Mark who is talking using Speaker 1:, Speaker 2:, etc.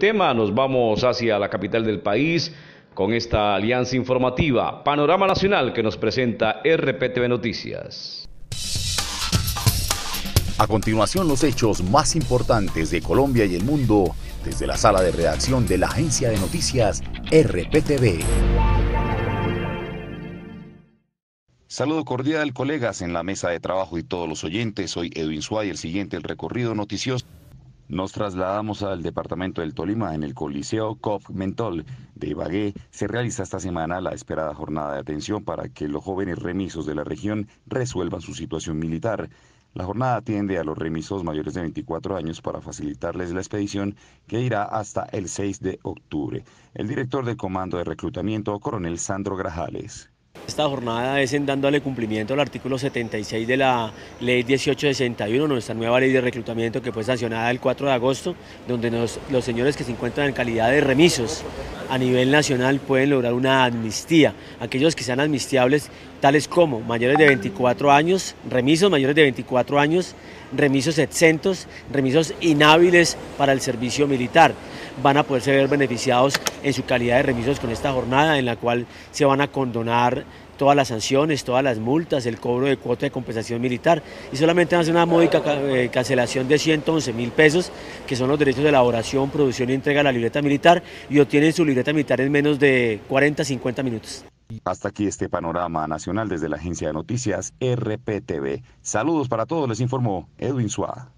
Speaker 1: tema nos vamos hacia la capital del país con esta alianza informativa, Panorama Nacional que nos presenta RPTV Noticias.
Speaker 2: A continuación los hechos más importantes de Colombia y el mundo desde la sala de redacción de la agencia de noticias RPTV.
Speaker 3: Saludo cordial, colegas en la mesa de trabajo y todos los oyentes. Soy Edwin Suárez, el siguiente, el recorrido noticioso. Nos trasladamos al departamento del Tolima. En el Coliseo COF Mentol de Ibagué se realiza esta semana la esperada jornada de atención para que los jóvenes remisos de la región resuelvan su situación militar. La jornada atiende a los remisos mayores de 24 años para facilitarles la expedición que irá hasta el 6 de octubre. El director del Comando de Reclutamiento, coronel Sandro Grajales.
Speaker 4: Esta jornada es en dándole cumplimiento al artículo 76 de la ley 1861, nuestra nueva ley de reclutamiento que fue sancionada el 4 de agosto, donde los señores que se encuentran en calidad de remisos a nivel nacional pueden lograr una amnistía. Aquellos que sean amnistiables, tales como mayores de 24 años, remisos mayores de 24 años, remisos exentos, remisos inhábiles para el servicio militar van a poder ser beneficiados en su calidad de remisos con esta jornada en la cual se van a condonar todas las sanciones, todas las multas, el cobro de cuota de compensación militar y solamente hacer una módica eh, cancelación de 111 mil pesos, que son los derechos de elaboración, producción y entrega de la libreta militar y obtienen su libreta militar en menos de 40, 50 minutos.
Speaker 3: Hasta aquí este panorama nacional desde la agencia de noticias RPTV. Saludos para todos, les informó Edwin Suárez.